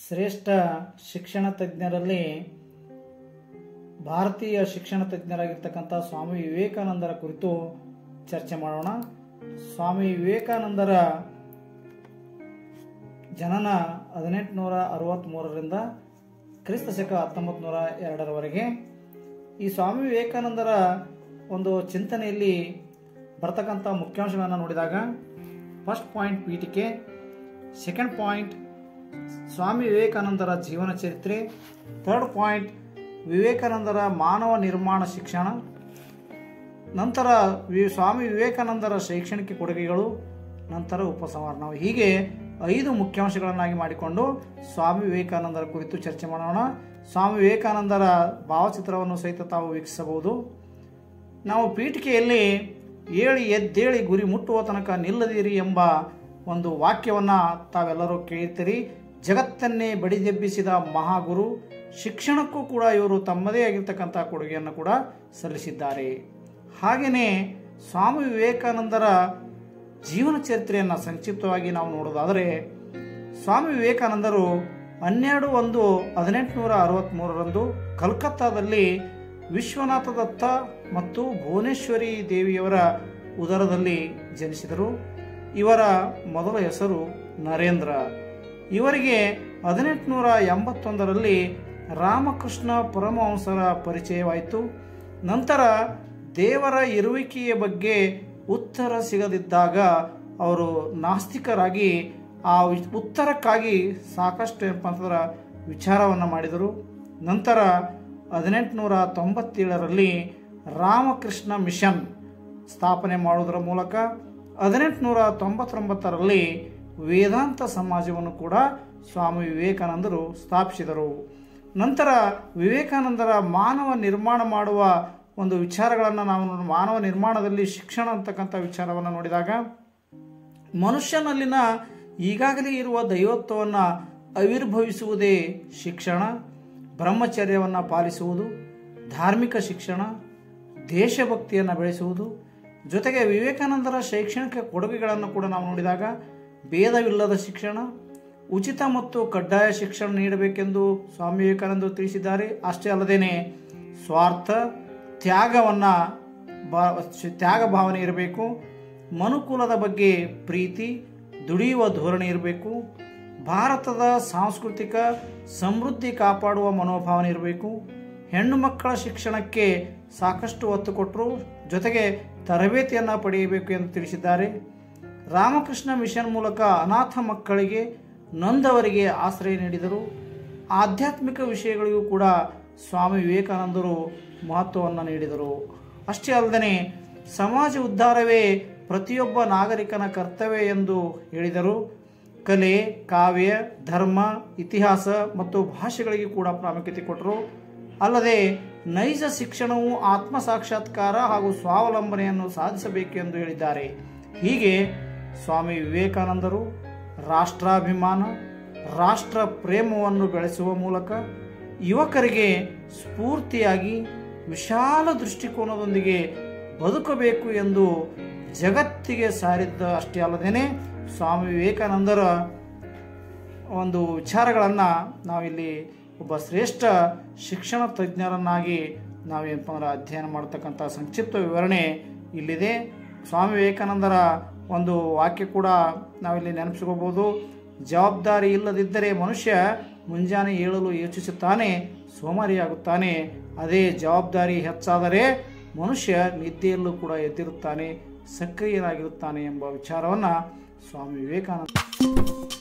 ಶ್ರೇಷ್ಠ ಶಿಕ್ಷಣ ತಜ್ಞರಲ್ಲಿ ಭಾರತೀಯ ಶಿಕ್ಷಣ ತಜ್ಞರಾಗಿರ್ತಕ್ಕಂಥ ಸ್ವಾಮಿ ವಿವೇಕಾನಂದರ ಕುರಿತು ಚರ್ಚೆ ಮಾಡೋಣ. ಸ್ವಾಮಿ ವಿವೇಕಾನಂದರ ಜನನ ಹದಿನೆಂಟುನೂರ ಅರವತ್ತ್ಮೂರರಿಂದ ಕ್ರಿಸ್ತ ಶಕ ಹತ್ತೊಂಬತ್ತು ನೂರ ಎರಡರವರೆಗೆ ಈ ಸ್ವಾಮಿ ವಿವೇಕಾನಂದರ ಒಂದು ಚಿಂತನೆಯಲ್ಲಿ ಬರ್ತಕ್ಕಂಥ ಮುಖ್ಯಾಂಶಗಳನ್ನು ನೋಡಿದಾಗ ಫಸ್ಟ್ ಪಾಯಿಂಟ್ ಪೀಠಿಕೆ ಸೆಕೆಂಡ್ ಪಾಯಿಂಟ್ ಸ್ವಾಮಿ ವಿವೇಕಾನಂದರ ಜೀವನ ಚರಿತ್ರೆ ಥರ್ಡ್ ಪಾಯಿಂಟ್ ವಿವೇಕಾನಂದರ ಮಾನವ ನಿರ್ಮಾಣ ಶಿಕ್ಷಣ, ನಂತರ ವಿ- ಸ್ವಾಮಿ ವಿವೇಕಾನಂದರ ಶೈಕ್ಷಣಿಕ ಕೊಡುಗೆಗಳು, ನಂತರ ಉಪಸಂಹಾರ. ನಾವು ಹೀಗೆ ಐದು ಮುಖ್ಯಾಂಶಗಳನ್ನಾಗಿ ಮಾಡಿಕೊಂಡು ಸ್ವಾಮಿ ವಿವೇಕಾನಂದರ ಕುರಿತು ಚರ್ಚೆ ಮಾಡೋಣ. ಸ್ವಾಮಿ ವಿವೇಕಾನಂದರ ಭಾವಚಿತ್ರವನ್ನು ಸಹಿತ ತಾವು ವೀಕ್ಷಿಸಬಹುದು. ನಾವು ಪೀಠಿಕೆಯಲ್ಲಿ ಏಳಿ ಎದ್ದೇಳಿ ಗುರಿ ಮುಟ್ಟುವ ತನಕ ನಿಲ್ಲದಿರಿ ಎಂಬ ಒಂದು ವಾಕ್ಯವನ್ನು ತಾವೆಲ್ಲರೂ ಕೇಳಿರ್ತೀರಿ. ಜಗತ್ತನ್ನೇ ಬಡಿದೆಬ್ಬಿಸಿದ ಮಹಾಗುರು ಶಿಕ್ಷಣಕ್ಕೂ ಕೂಡ ಇವರು ತಮ್ಮದೇ ಆಗಿರ್ತಕ್ಕಂಥ ಕೊಡುಗೆಯನ್ನು ಕೂಡ ಸಲ್ಲಿಸಿದ್ದಾರೆ. ಹಾಗೆಯೇ ಸ್ವಾಮಿ ವಿವೇಕಾನಂದರ ಜೀವನ ಚರಿತ್ರೆಯನ್ನು ಸಂಕ್ಷಿಪ್ತವಾಗಿ ನಾವು ನೋಡೋದಾದರೆ, ಸ್ವಾಮಿ ವಿವೇಕಾನಂದರು ಹನ್ನೆರಡು ಒಂದು ಹದಿನೆಂಟುನೂರ ಅರವತ್ತ್ಮೂರರಂದು ಕಲ್ಕತ್ತಾದಲ್ಲಿ ವಿಶ್ವನಾಥ ದತ್ತ ಮತ್ತು ಭುವನೇಶ್ವರಿ ದೇವಿಯವರ ಉದರದಲ್ಲಿ ಜನಿಸಿದರು. ಇವರ ಮೊದಲ ಹೆಸರು ನರೇಂದ್ರ. ಇವರಿಗೆ ಹದಿನೆಂಟುನೂರ ಎಂಬತ್ತೊಂದರಲ್ಲಿ ರಾಮಕೃಷ್ಣ ಪರಮಹಂಸರ ಪರಿಚಯವಾಯಿತು. ನಂತರ ದೇವರ ಇರುವಿಕೆಯ ಬಗ್ಗೆ ಉತ್ತರ ಸಿಗದಿದ್ದಾಗ ಅವರು ನಾಸ್ತಿಕರಾಗಿ ಆ ಉತ್ತರಕ್ಕಾಗಿ ಸಾಕಷ್ಟು ಏನಪ್ಪ ಅಂತಂದ್ರೆ ವಿಚಾರವನ್ನು ಮಾಡಿದರು. ನಂತರ ಹದಿನೆಂಟುನೂರ ತೊಂಬತ್ತೇಳರಲ್ಲಿ ರಾಮಕೃಷ್ಣ ಮಿಷನ್ ಸ್ಥಾಪನೆ ಮಾಡುವುದರ ಮೂಲಕ ಹದಿನೆಂಟುನೂರ ತೊಂಬತ್ತೊಂಬತ್ತರಲ್ಲಿ ವೇದಾಂತ ಸಮಾಜವನ್ನು ಕೂಡ ಸ್ವಾಮಿ ವಿವೇಕಾನಂದರು ಸ್ಥಾಪಿಸಿದರು. ನಂತರ ವಿವೇಕಾನಂದರ ಮಾನವ ನಿರ್ಮಾಣ ಮಾಡುವ ಒಂದು ವಿಚಾರಗಳನ್ನು ನಾವು ಮಾನವ ನಿರ್ಮಾಣದಲ್ಲಿ ಶಿಕ್ಷಣ ಅಂತಕ್ಕಂಥ ವಿಚಾರವನ್ನು ನೋಡಿದಾಗ, ಮನುಷ್ಯನಲ್ಲಿನ ಈಗಾಗಲೇ ಇರುವ ದೈವತ್ವವನ್ನು ಆವಿರ್ಭವಿಸುವುದೇ ಶಿಕ್ಷಣ, ಬ್ರಹ್ಮಚರ್ಯವನ್ನು ಪಾಲಿಸುವುದು, ಧಾರ್ಮಿಕ ಶಿಕ್ಷಣ, ದೇಶಭಕ್ತಿಯನ್ನು ಬೆಳೆಸುವುದು. ಜೊತೆಗೆ ವಿವೇಕಾನಂದರ ಶೈಕ್ಷಣಿಕ ಕೊಡುಗೆಗಳನ್ನು ಕೂಡ ನಾವು ನೋಡಿದಾಗ ಭೇದವಿಲ್ಲದ ಶಿಕ್ಷಣ, ಉಚಿತ ಮತ್ತು ಕಡ್ಡಾಯ ಶಿಕ್ಷಣ ನೀಡಬೇಕೆಂದು ಸ್ವಾಮಿ ವಿವೇಕಾನಂದರು ತಿಳಿಸಿದ್ದಾರೆ. ಅಷ್ಟೇ ಅಲ್ಲದೇನೆ ಸ್ವಾರ್ಥ, ತ್ಯಾಗವನ್ನು ತ್ಯಾಗ ಭಾವನೆ ಇರಬೇಕು. ಮನುಕುಲದ ಬಗ್ಗೆ ಪ್ರೀತಿ, ದುಡಿಯುವ ಧೋರಣೆ ಇರಬೇಕು. ಭಾರತದ ಸಾಂಸ್ಕೃತಿಕ ಸಮೃದ್ಧಿ ಕಾಪಾಡುವ ಮನೋಭಾವನೆ ಇರಬೇಕು. ಹೆಣ್ಣು ಮಕ್ಕಳ ಶಿಕ್ಷಣಕ್ಕೆ ಸಾಕಷ್ಟು ಒತ್ತು ಕೊಟ್ಟರು. ಜೊತೆಗೆ ತರಬೇತಿಯನ್ನು ಪಡೆಯಬೇಕು ಎಂದು ತಿಳಿಸಿದ್ದಾರೆ. ರಾಮಕೃಷ್ಣ ಮಿಷನ್ ಮೂಲಕ ಅನಾಥ ಮಕ್ಕಳಿಗೆ ನೊಂದವರಿಗೆ ಆಶ್ರಯ ನೀಡಿದರು. ಆಧ್ಯಾತ್ಮಿಕ ವಿಷಯಗಳಿಗೂ ಕೂಡ ಸ್ವಾಮಿ ವಿವೇಕಾನಂದರು ಮಹತ್ವವನ್ನು ನೀಡಿದರು. ಅಷ್ಟೇ ಅಲ್ಲದೆ ಸಮಾಜ ಉದ್ಧಾರವೇ ಪ್ರತಿಯೊಬ್ಬ ನಾಗರಿಕನ ಕರ್ತವ್ಯ ಎಂದು ಹೇಳಿದರು. ಕಲೆ, ಕಾವ್ಯ, ಧರ್ಮ, ಇತಿಹಾಸ ಮತ್ತು ಭಾಷೆಗಳಿಗೆ ಕೂಡ ಪ್ರಾಮುಖ್ಯತೆ ಕೊಟ್ಟರು. ಅಲ್ಲದೆ ನೈಜ ಶಿಕ್ಷಣವು ಆತ್ಮ ಸಾಕ್ಷಾತ್ಕಾರ ಹಾಗೂ ಸ್ವಾವಲಂಬನೆಯನ್ನು ಸಾಧಿಸಬೇಕೆಂದು ಹೇಳಿದ್ದಾರೆ. ಹೀಗೆ ಸ್ವಾಮಿ ವಿವೇಕಾನಂದರು ರಾಷ್ಟ್ರಾಭಿಮಾನ, ರಾಷ್ಟ್ರ ಪ್ರೇಮವನ್ನು ಬೆಳೆಸುವ ಮೂಲಕ ಯುವಕರಿಗೆ ಸ್ಫೂರ್ತಿಯಾಗಿ ವಿಶಾಲ ದೃಷ್ಟಿಕೋನದೊಂದಿಗೆ ಬದುಕಬೇಕು ಎಂದು ಜಗತ್ತಿಗೆ ಸಾರಿದ್ದ ಅಷ್ಟೇ ಅಲ್ಲದೇನೆ ಸ್ವಾಮಿ ವಿವೇಕಾನಂದರ ಒಂದು ವಿಚಾರಗಳನ್ನು ನಾವಿಲ್ಲಿ ಒಬ್ಬ ಶ್ರೇಷ್ಠ ಶಿಕ್ಷಣ ತಜ್ಞರನ್ನಾಗಿ ನಾವೇನಪ್ಪ ಅಂದ್ರೆ ಅಧ್ಯಯನ ಮಾಡ್ತಕ್ಕಂಥ ಸಂಕ್ಷಿಪ್ತ ವಿವರಣೆ ಇಲ್ಲಿದೆ. ಸ್ವಾಮಿ ವಿವೇಕಾನಂದರ ಒಂದು ವಾಕ್ಯ ಕೂಡ ನಾವಿಲ್ಲಿ ನೆನಪಿಸ್ಕೋಬೋದು. ಜವಾಬ್ದಾರಿ ಇಲ್ಲದಿದ್ದರೆ ಮನುಷ್ಯ ಮುಂಜಾನೆ ಏಳಲು ಯೋಚಿಸುತ್ತಾನೆ, ಸೋಮಾರಿಯಾಗುತ್ತಾನೆ. ಅದೇ ಜವಾಬ್ದಾರಿ ಹೆಚ್ಚಾದರೆ ಮನುಷ್ಯ ನಿದ್ದೆಯಲ್ಲೂ ಕೂಡ ಎದ್ದಿರುತ್ತಾನೆ, ಸಕ್ರಿಯನಾಗಿರುತ್ತಾನೆ ಎಂಬ ವಿಚಾರವನ್ನು ಸ್ವಾಮಿ ವಿವೇಕಾನಂದ